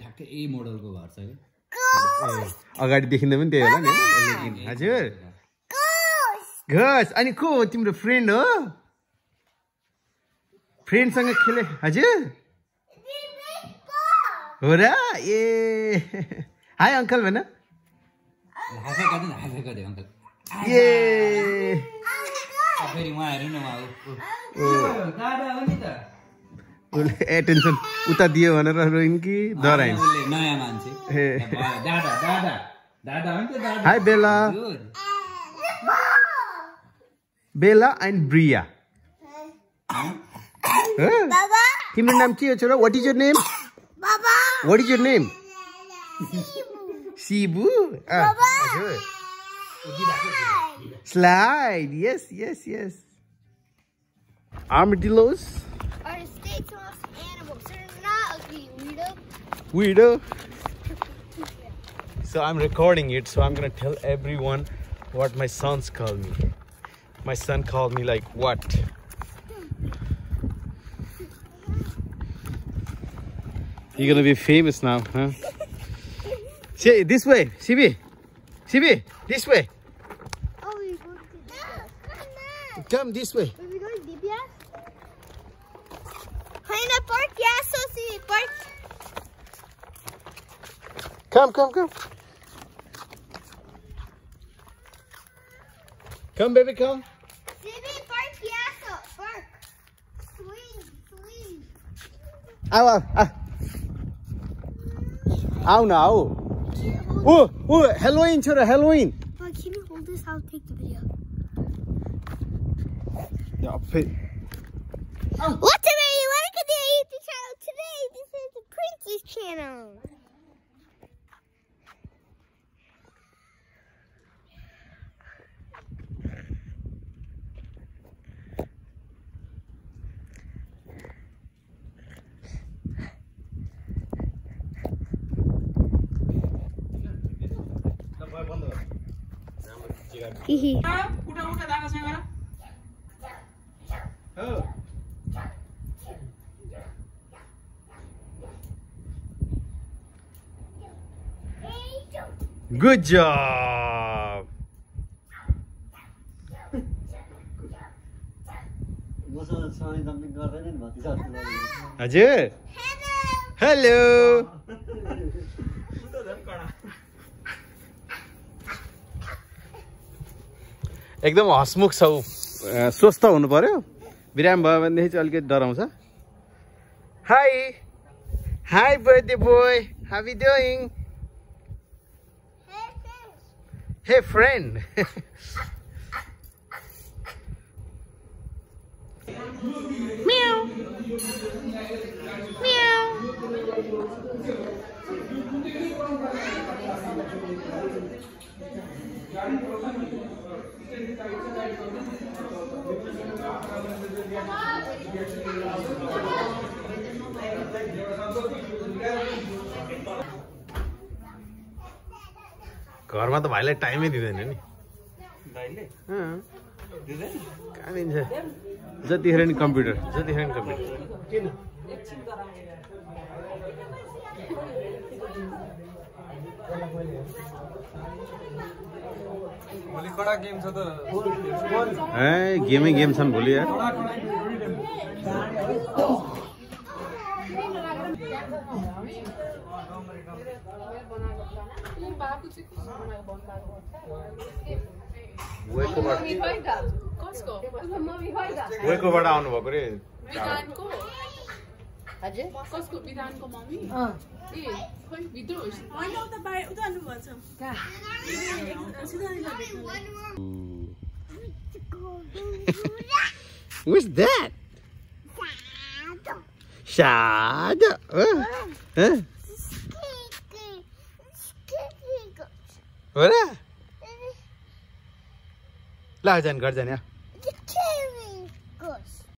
ठ्याक्कै यही मोडलको घर छ अगाडि देखिँदा पनि त्यही होला नि? हजुर। घस अनि को हो तिम्रो फ्रेन्ड हो? फ्रेन्डसँग खेले हजुर? हो र? ए। हाई अङ्कल भन। ए। फेरि उहाँ हेर्नु न उसले एटेन्सन उता दियो भनेर रोइन् कि डराइन्। नयाँ मान्छे। ए। दादा दादा दादा हो नि त दादा हाई बेला। बेला एन्ड ब्रिया? तिम्रो नाम के हो छोरा what is your name what is your name Sibu slide yes yes yes armadillos? Weirdo. So i'm recording it so i'm gonna tell everyone what my sons call me. My son called me like what? You're gonna be famous now huh? See, this way sibi. Sibi this way. Oh, we go to come this way Come, come, come. Come, baby, come. Baby, bark, Au, au. Au now. Oh, oh, Halloween, children, Halloween. Well, can you hold this? I'll take the video. Yeah, I'll pay. Oh. What Hehe. Good job. मसँग सँगै jumping गर्दैन नि भतिजा जस्तो लाग्यो। एकदम हसमुख छौ। स्वस्थ हुनु पर्यो बिराम भयो भनेदेखि चाहिँ अलिकति डराउँछ। Hi hi birthday boy how you doing hey friend घरमा त भाइलाई टाइमै दिँदैन नि। कहाँ दिन्छ? जतिखेर नि कम्प्युटर जतिखेर नि कम्प्युटर। ए गेमै गेम छन् भोलि यार। वेकोबाट आउनुभएको रे। कसको विधानको मम्मी? ए खोइ भित्र होस्। होइन उता बाहिर उता जानुभएको छ। Who's that? चा हो ल जाने गर्नु या